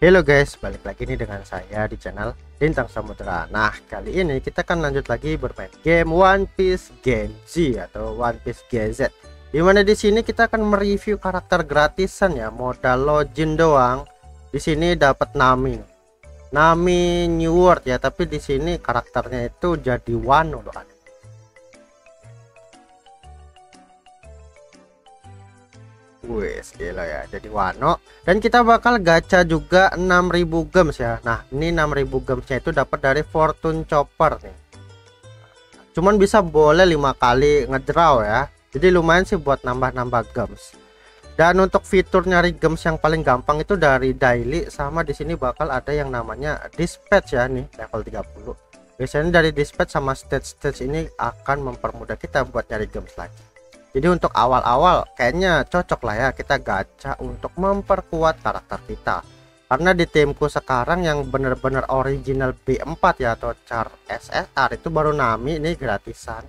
Halo guys, balik lagi nih dengan saya di channel Lintang Samudra. Nah, kali ini kita akan lanjut lagi bermain game One Piece Genji atau One Piece GZ. Di mana di sini kita akan mereview karakter gratisan ya, modal login doang. Di sini dapat Nami. Nami New World ya, tapi di sini karakternya itu jadi Wano loh Wes gila ya. Jadi Wano. Dan kita bakal gacha juga 6000 gems ya. Nah ini 6000 gemsnya itu dapat dari Fortune Chopper nih. Cuman bisa boleh lima kali ngedraw ya. Jadi lumayan sih buat nambah-nambah gems. Dan untuk fitur nyari gems yang paling gampang itu dari daily sama di sini bakal ada yang namanya dispatch ya nih level 30 biasanya dari dispatch sama stage-stage ini akan mempermudah kita buat nyari gems lagi jadi untuk awal-awal kayaknya cocok lah ya kita gacha untuk memperkuat karakter kita. Karena di timku sekarang yang bener-bener original B4 ya atau char SSR itu baru Nami ini gratisan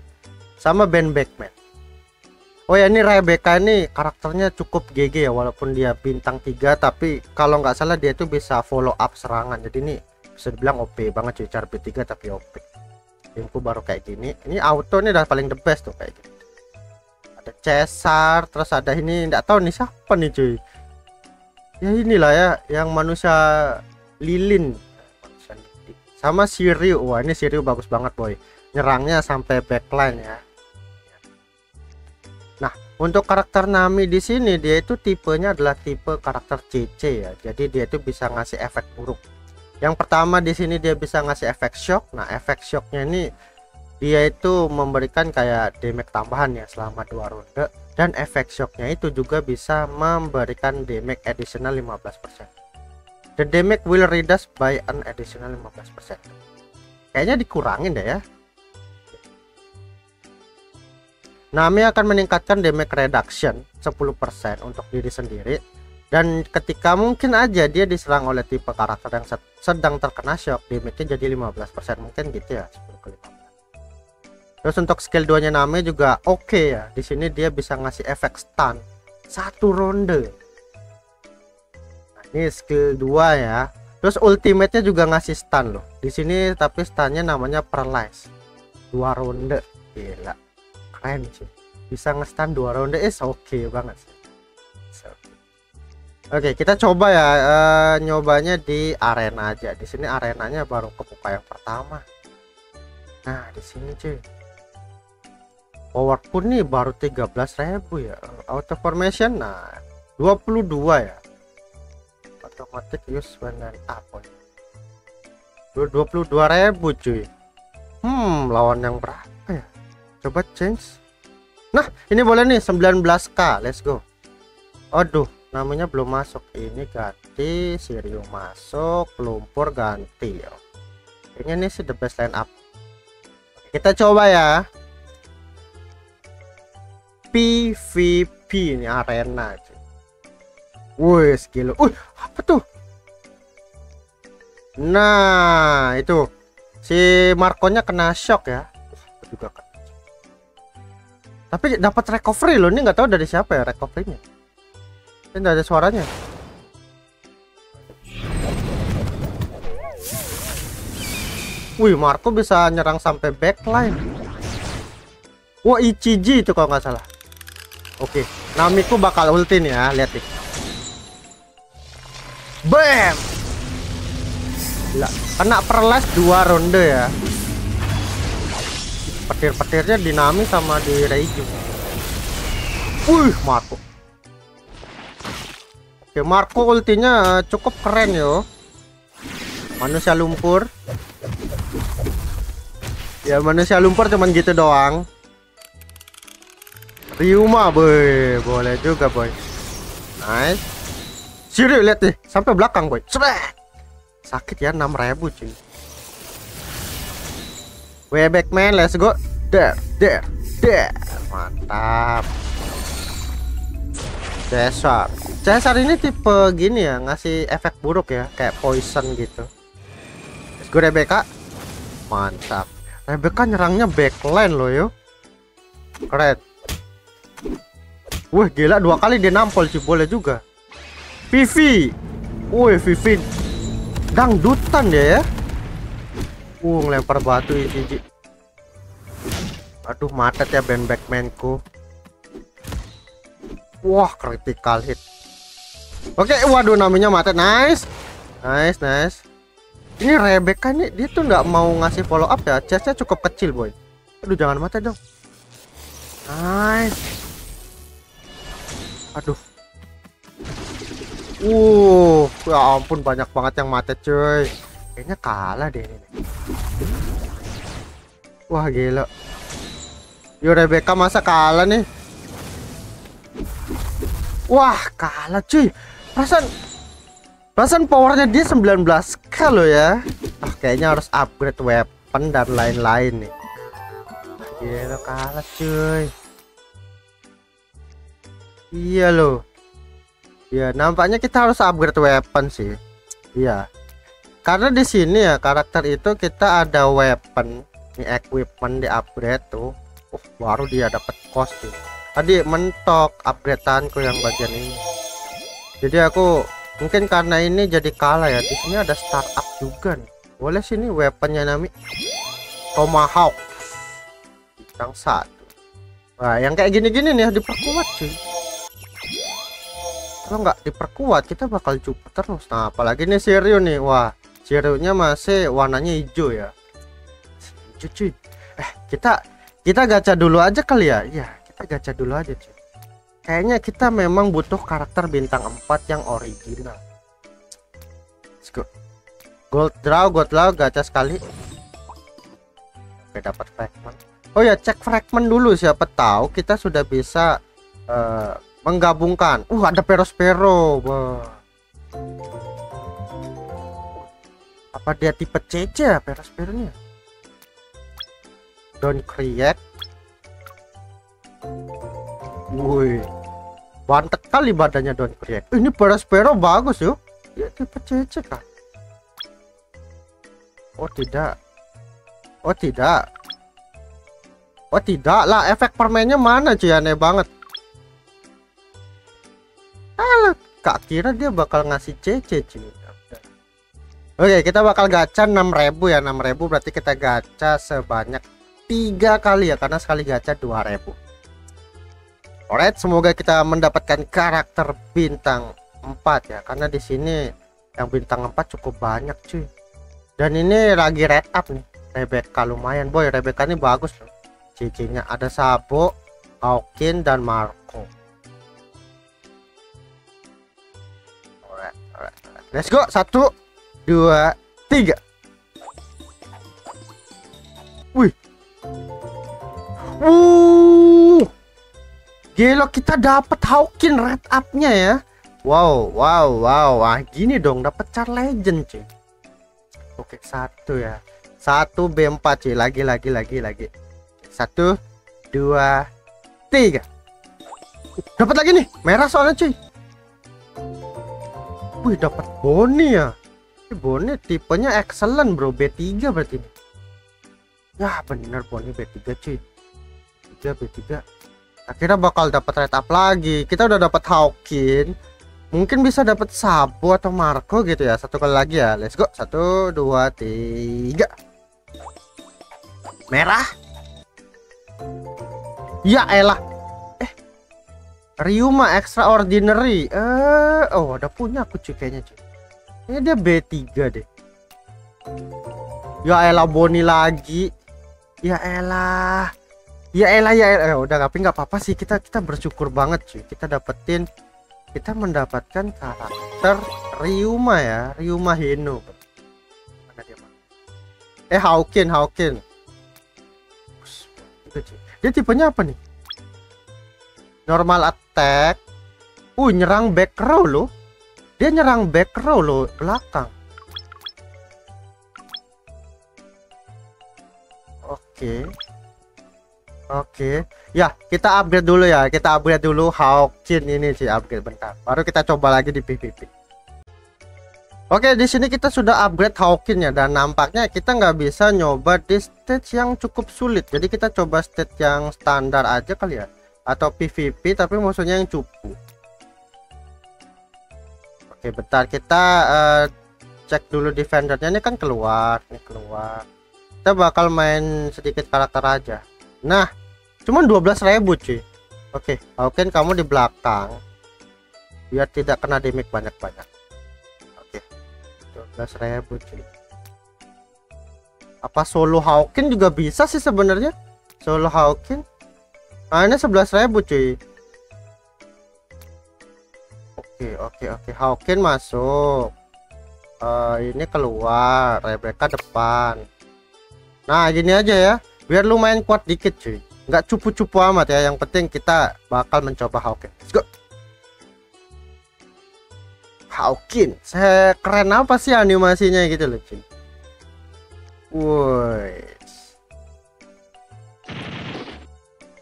sama Ben Backman. Oh ya ini Rebecca ini karakternya cukup GG ya walaupun dia bintang 3 tapi kalau nggak salah dia tuh bisa follow up serangan. Jadi ini bisa dibilang OP banget cuy char B3 tapi OP timku baru kayak gini. Ini auto ini udah paling the best tuh kayak gini Cesar terus ada ini enggak tahu nih siapa nih cuy. Ya inilah ya yang manusia lilin. Sama Siriu wah ini Siriu bagus banget boy. Nyerangnya sampai backline ya. Nah untuk karakter Nami di sini dia itu tipenya adalah tipe karakter CC ya. Jadi dia itu bisa ngasih efek buruk. Yang pertama di sini dia bisa ngasih efek shock. Nah efek shocknya ini dia itu memberikan kayak damage tambahan ya selama dua ronde. Dan efek shocknya itu juga bisa memberikan damage additional 15% the damage will reduce by an additional 15% kayaknya dikurangin deh ya. Nami akan meningkatkan damage reduction 10% untuk diri sendiri. Dan ketika mungkin aja dia diserang oleh tipe karakter yang sedang terkena shock damage-nya jadi 15% mungkin gitu ya 10 ke 15 Terus untuk skill 2 nya Name juga oke okay ya. Di sini dia bisa ngasih efek stun satu ronde. Nah, ini skill 2 ya. Terus ultimate-nya juga ngasih stun loh. Di sini tapi stunnya namanya paralyze. Dua ronde. Gila. Keren sih. Bisa nge-stun dua ronde is oke okay banget sih. Oke, kita coba ya uh, nyobanya di arena aja. Di sini arenanya baru kebuka yang pertama. Nah, di sini cuy power pun nih baru 13.000 ya. Auto formation nah 22 ya. Automatic use when apa 22.000 cuy. Hmm lawan yang berapa ya? Coba change. Nah ini boleh nih 19k let's go. Aduh namanya belum masuk. Ini ganti Sirio masuk lumpur ganti ini sih the best line up. Kita coba ya PVP ini arena Wih skill Uh apa tuh? Nah itu. Si Markonya kena shock ya. Juga kan tapi dapat recovery loh ini nggak tahu dari siapa ya recoverynya. Ini ada suaranya. Wih Marco bisa nyerang sampai backline. Wah Ichiji itu kalau nggak salah Oke, Namiku bakal ulti nih ya, lihat nih. Bam! Gila, kena perlas dua ronde ya. Petir-petirnya dinami sama di Reiju. Wih, Marco. Oke, Marco ultinya cukup keren yo. Manusia lumpur. Ya manusia lumpur cuman gitu doang. Ryuma boy. Boleh juga boy. Nice. Siri lihat nih. Sampai belakang boy. Sret. sakit ya 6000 cuy. Way back man. Let's go. There there there. Mantap. Cesar. Cesar ini tipe gini ya ngasih efek buruk ya kayak poison gitu. Let's go Rebecca. Mantap. Rebecca nyerangnya backline loh yo. Keren Wah gila dua kali dia nampol sih boleh juga. Vivi. Wih Vivi. Dangdutan dia ya. Uh ngelempar batu ini aduh mata ya band backmanku wah critical hit. Oke waduh namanya mata nice. Nice nice. Ini Rebecca nih dia tuh nggak mau ngasih follow up ya. Chestnya cukup kecil boy. Aduh jangan mati dong. Nice aduh uh ya ampun banyak banget yang mati cuy kayaknya kalah deh ini wah gila yo Rebecca masa kalah nih wah kalah cuy perasaan Perasaan powernya dia 19k loh ya. Ah, kayaknya harus upgrade weapon dan lain-lain nih. Gila kalah cuy. Iya loh. Ya nampaknya kita harus upgrade weapon sih. Iya. Karena di sini ya karakter itu kita ada weapon, ini equipment di upgrade tuh. Uh, baru dia dapat kostum. Tadi mentok upgradeanku yang bagian ini. Jadi aku mungkin karena ini jadi kalah ya di sini ada startup juga nih boleh sini weaponnya nami tomahawk bintang satu wah yang kayak gini-gini nih diperkuat cuy kalau nggak diperkuat kita bakal cukup terus. Nah apalagi nih Sirio nih. Wah Sirio-nya masih warnanya hijau ya. Cuy eh kita kita gacha dulu aja kali ya? Iya kita gacha dulu aja cuy. Kayaknya kita memang butuh karakter bintang 4 yang original. Let's go. Gold draw gold draw gacha sekali. Oke dapat fragment. Oh ya cek fragment dulu. Siapa tahu kita sudah bisa uh, menggabungkan uh ada perospero apa dia tipe CC ya perosperonya don't create Woi. Bantet kali badannya Don Krieg. Ini Perospero bagus yuk. Ya tipe CC kan. Oh tidak. Oh tidak. Oh tidak lah efek permennya mana cuy aneh banget. Kak kira dia bakal ngasih CC cuy. Oke, kita bakal gacha 6000 ya. 6000 berarti kita gacha sebanyak tiga kali ya karena sekali gacha 2000. Alright, semoga kita mendapatkan karakter bintang 4 ya, karena di sini yang bintang 4 cukup banyak cuy. Dan ini lagi red up nih. Rebecca lumayan boy, Rebecca ini bagus loh. CC-nya ada Sabo, Hawkin dan Marco. Let's go. Satu, dua, tiga. Wih. Wuh. Gelo kita dapat Hawkin red up-nya ya. Wow, wow, wow. Wah, gini dong dapat char legend, cuy. Oke, satu ya. Satu B4, cuy. Lagi, lagi, lagi, lagi. Satu, dua, tiga. Dapat lagi nih. Merah soalnya, cuy. Wih, dapat boni ya. Boni tipenya excellent, bro. B3 berarti. Ya, bener boni B3, cuy. 3 B3 akhirnya bakal dapat red up lagi. Kita udah dapat Hawkin mungkin bisa dapat Sabo atau Marco gitu ya. Satu kali lagi ya. Let's go. Satu dua tiga. Merah? Ya elah Ryuma extraordinary. Eh oh ada punya aku cuy kayaknya cuy. Ini dia B3 deh. Ya elah Boni lagi. Ya elah. Ya elah ya elah. Eh, udah tapi nggak apa-apa sih. Kita kita bersyukur banget cuy. Kita dapetin kita mendapatkan karakter Ryuma ya. Ryuma Hino. Mana dia eh Hawkin Hawkin dia tipenya apa nih? Normal attack uh nyerang back row loh dia nyerang back row loh belakang oke okay. Oke, ya kita upgrade dulu ya. Kita upgrade dulu Hawkin ini sih upgrade bentar. Baru kita coba lagi di PVP. Oke, di sini kita sudah upgrade Hawkin ya dan nampaknya kita nggak bisa nyoba di stage yang cukup sulit. Jadi kita coba stage yang standar aja kali ya, atau PVP tapi musuhnya yang cupu. Oke, bentar. Kita uh, cek dulu defendernya. Ini kan keluar ini keluar. Kita bakal main sedikit karakter aja. Nah cuman 12.000 cuy. Oke oke kamu di belakang. Biar tidak kena damage banyak-banyak. Oke 12.000 cuy. Apa solo Hawkin juga bisa sih sebenarnya? Solo Hawkin nah ini 11.000 cuy. Oke oke oke. Hawkin masuk. Uh, ini keluar. Rebecca depan. Nah gini aja ya. Biar lumayan kuat dikit cuy. Nggak cupu-cupu amat ya. Yang penting kita bakal mencoba Hawkin. Let's go. Hawkin. Saya keren apa sih animasinya gitu loh cuy. Woi.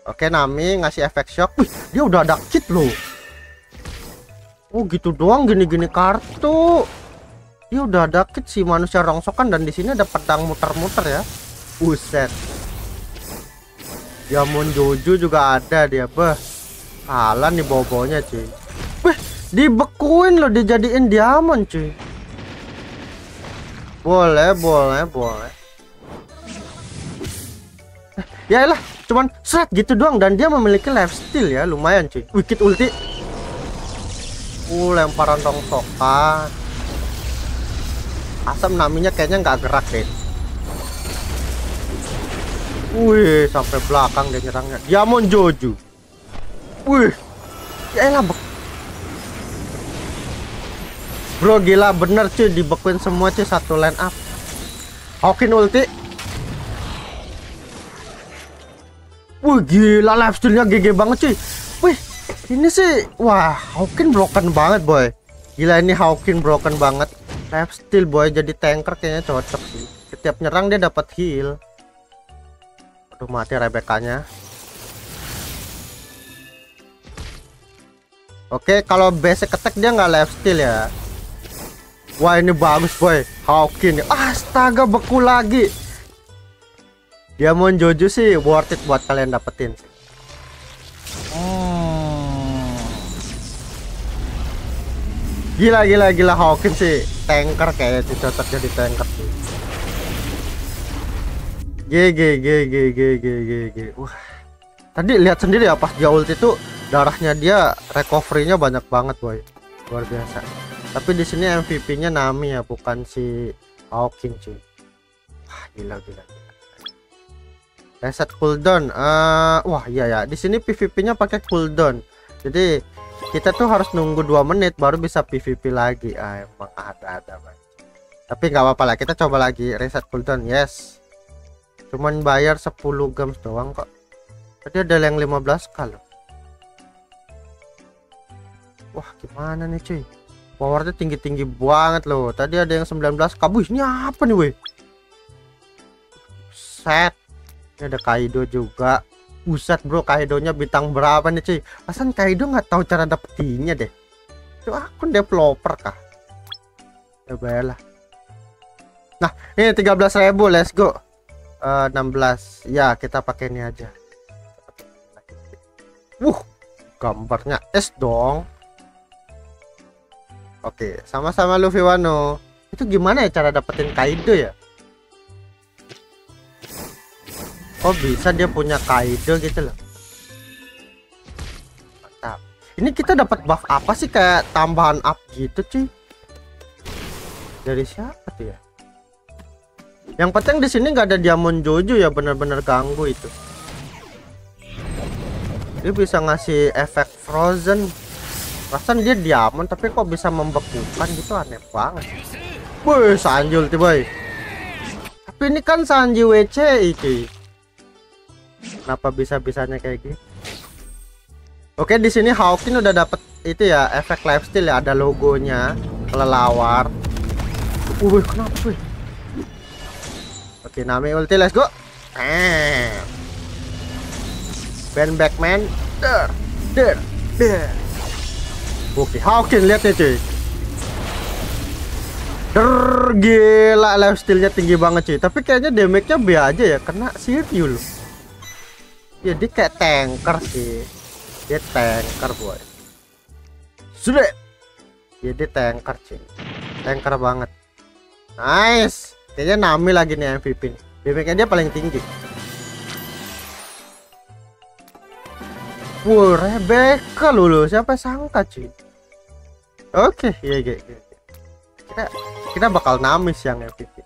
Oke Nami ngasih efek shock. Wih, dia udah ada kit loh. Oh gitu doang gini-gini kartu. Dia udah ada kit si manusia rongsokan dan di sini ada pedang muter-muter ya. Buset. Diamond Jojo juga ada dia beh. Kalah nih bobonya cuy. Wih dibekuin loh dijadiin diamond cuy. Boleh boleh boleh. Eh, ya lah cuman seret gitu doang dan dia memiliki lifesteal ya lumayan cuy. Wicked ulti. Uh lemparan rongsokan. Asam naminya kayaknya nggak gerak deh. Wih sampai belakang dia nyerangnya. Diamond Jojo. Wih ya elah bro gila bener cuy dibekuin semua cuy satu line up. Hawkin ulti wih gila lifestealnya GG banget cuy wih ini sih wah Hawkin broken banget boy gila ini Hawkin broken banget Life steal boy jadi tanker kayaknya cocok sih. Setiap nyerang dia dapat heal. Aduh mati Rebecca-nya. Oke, kalau basic attack dia nggak life steal ya. Wah, ini bagus boy. Hawkin. Astaga, beku lagi. Dia mau Jojo sih worth it buat kalian dapetin sih. Gila gila gila Hawkins sih tanker kayak sih cocok jadi tanker sih. GG GG GG GG. Wah. Tadi lihat sendiri ya pas dia ulti itu darahnya dia recovery-nya banyak banget boy. Luar biasa. Tapi di sini MVP-nya Nami ya bukan si Hawkins cuy. Wah, gila gila. gila. Reset cooldown. Uh, wah iya ya, di sini PVP-nya pakai cooldown. Jadi kita tuh harus nunggu dua menit baru bisa PVP lagi. Ah emang ada-ada tapi nggak apa-apa lah kita coba lagi reset cooldown yes. Cuman bayar 10 gems doang kok. Tadi ada yang 15 kalau wah gimana nih cuy? Powernya tinggi-tinggi banget loh. Tadi ada yang 19 kabus ini apa nih weh? Set ini ada Kaido juga. Buset bro Kaidonya bintang berapa nih cuy? Pasan Kaido nggak tahu cara dapetinnya deh. Itu akun developer kah? Ya bayarlah. Nah ini 13.000 let's go. Uh, 16 ya kita pakai ini aja. Wuh gambarnya es dong. Oke sama-sama Luffy Wano. Itu gimana ya cara dapetin Kaido ya Oh bisa dia punya Kaido gitu loh. Mantap. Ini kita dapat buff apa sih? Kayak tambahan up gitu cuy. Dari siapa tuh ya? Yang penting di sini nggak ada diamond jojo ya bener-bener ganggu itu. Dia bisa ngasih efek frozen. Perasaan dia diamond tapi kok bisa membekukan gitu? Aneh banget. Woi Sanjul boy. Tapi ini kan Sanji WC cuy Kenapa bisa-bisanya kayak gini? Oke, di sini Hawkin udah dapet itu ya, efek lifesteal ya, ada logonya, kelelawar. Uh, kenapa sih? Oke, Nami ulti, let's go. Eh. Ben Backman. Der, der, der. Oke, Hawkin lihat nih cuy. Der, gila lifestealnya tinggi banget cuy. Tapi kayaknya damage-nya B aja ya, kena Siryu loh ya dia kayak tanker sih. Dia tanker boy. Sudah. Ya dia tanker sih tanker banget. Nice. Kayaknya Nami lagi nih MVP nih. Dia paling tinggi. Wow, Rebecca lulu. Siapa sangka cuy? Oke, iya, iya, iya. Kita, kita bakal namis yang MVP.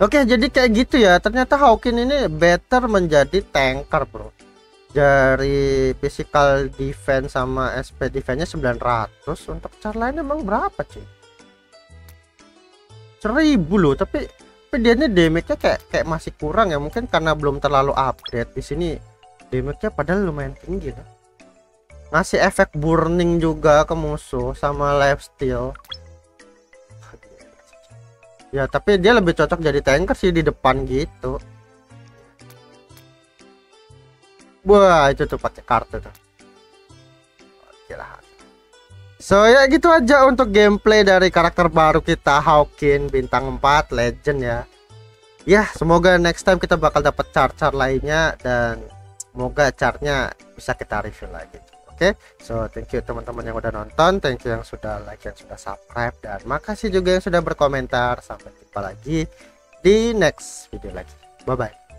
Oke, jadi kayak gitu ya. Ternyata Hawkin ini better menjadi tanker, bro. Dari physical defense sama SP defense-nya 900 untuk char lain emang berapa, cuy? 1000 loh, tapi tapi dia ini damage-nya kayak kayak masih kurang ya. Mungkin karena belum terlalu upgrade di sini. Damage-nya padahal lumayan tinggi loh ngasih efek burning juga ke musuh sama lifesteal ya tapi dia lebih cocok jadi tanker sih di depan gitu. Wah itu tuh pakai kartu tuh. Oke lah. So ya gitu aja untuk gameplay dari karakter baru kita Hawkin bintang 4 legend ya. Ya semoga next time kita bakal dapat char-char lainnya dan semoga chartnya bisa kita review lagi Oke, okay? so thank you teman-teman yang udah nonton, thank you yang sudah like, yang sudah subscribe, dan makasih juga yang sudah berkomentar. Sampai jumpa lagi di next video lagi. Bye bye.